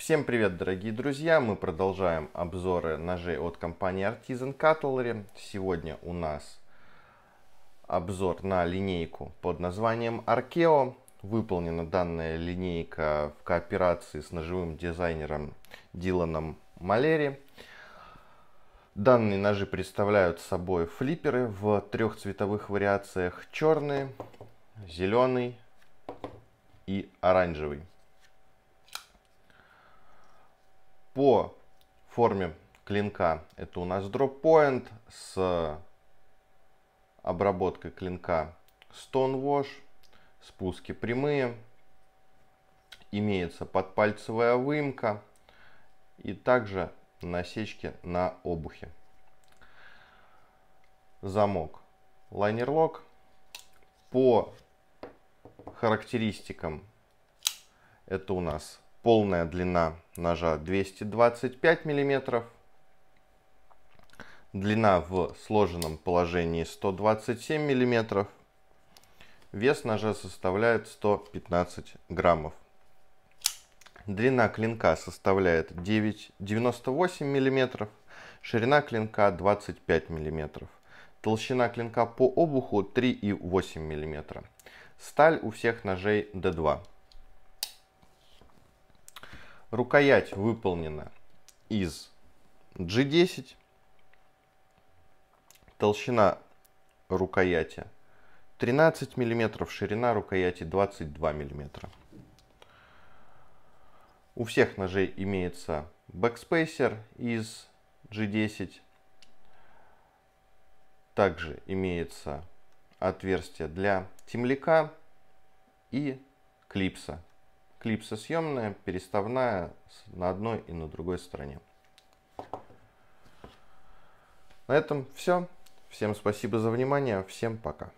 Всем привет, дорогие друзья! Мы продолжаем обзоры ножей от компании Artisan Cutlery. Сегодня у нас обзор на линейку под названием Arkeo. Выполнена данная линейка в кооперации с ножевым дизайнером Диланом Малери. Данные ножи представляют собой флипперы в трех цветовых вариациях. Черный, зеленый и оранжевый. По форме клинка это у нас дроп point с обработкой клинка Stone Wash, спуски прямые, имеется подпальцевая выемка и также насечки на обухе. Замок лайнер-лок. По характеристикам это у нас Полная длина ножа 225 миллиметров. Длина в сложенном положении 127 миллиметров. Вес ножа составляет 115 граммов. Длина клинка составляет 9,98 миллиметров. Ширина клинка 25 миллиметров. Толщина клинка по обуху 3,8 миллиметра. Сталь у всех ножей D2. Рукоять выполнена из G10. Толщина рукояти 13 мм, ширина рукояти 22 мм. У всех ножей имеется бэкспейсер из G10. Также имеется отверстие для темляка и клипса Клипса съемная, переставная на одной и на другой стороне. На этом все. Всем спасибо за внимание. Всем пока.